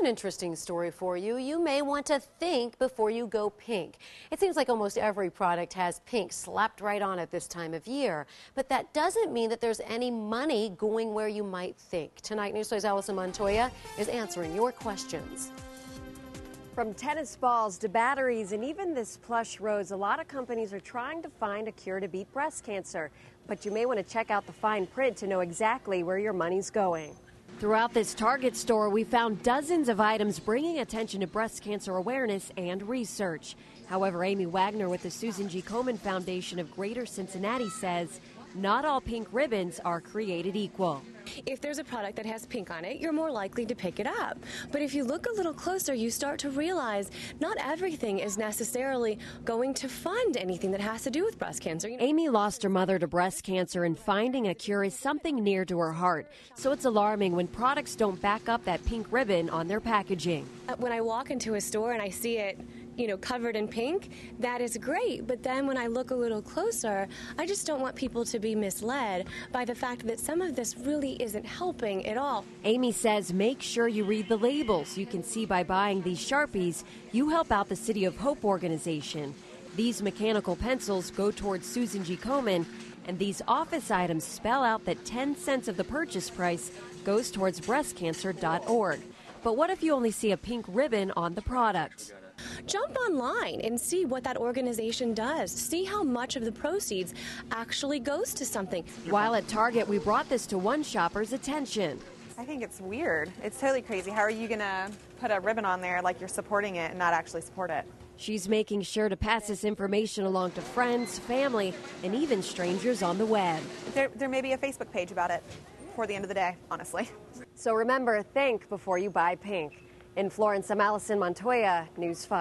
an interesting story for you. You may want to think before you go pink. It seems like almost every product has pink slapped right on it this time of year, but that doesn't mean that there's any money going where you might think. Tonight, News 5's Allison Montoya is answering your questions. From tennis balls to batteries and even this plush rose, a lot of companies are trying to find a cure to beat breast cancer. But you may want to check out the fine print to know exactly where your money's going. Throughout this Target store, we found dozens of items bringing attention to breast cancer awareness and research. However, Amy Wagner with the Susan G. Komen Foundation of Greater Cincinnati says not all pink ribbons are created equal. If there's a product that has pink on it, you're more likely to pick it up. But if you look a little closer, you start to realize not everything is necessarily going to fund anything that has to do with breast cancer. You know? Amy lost her mother to breast cancer, and finding a cure is something near to her heart. So it's alarming when products don't back up that pink ribbon on their packaging. Uh, when I walk into a store and I see it, you know, covered in pink, that is great. But then when I look a little closer, I just don't want people to be misled by the fact that some of this really isn't helping at all. Amy says make sure you read the labels. You can see by buying these Sharpies, you help out the City of Hope organization. These mechanical pencils go towards Susan G. Komen, and these office items spell out that 10 cents of the purchase price goes towards breastcancer.org. But what if you only see a pink ribbon on the product? Jump online and see what that organization does. See how much of the proceeds actually goes to something. While at Target, we brought this to one shopper's attention. I think it's weird. It's totally crazy. How are you going to put a ribbon on there like you're supporting it and not actually support it? She's making sure to pass this information along to friends, family, and even strangers on the web. There, there may be a Facebook page about it before the end of the day, honestly. So remember, think before you buy pink. In Florence, I'm Allison Montoya, News 5.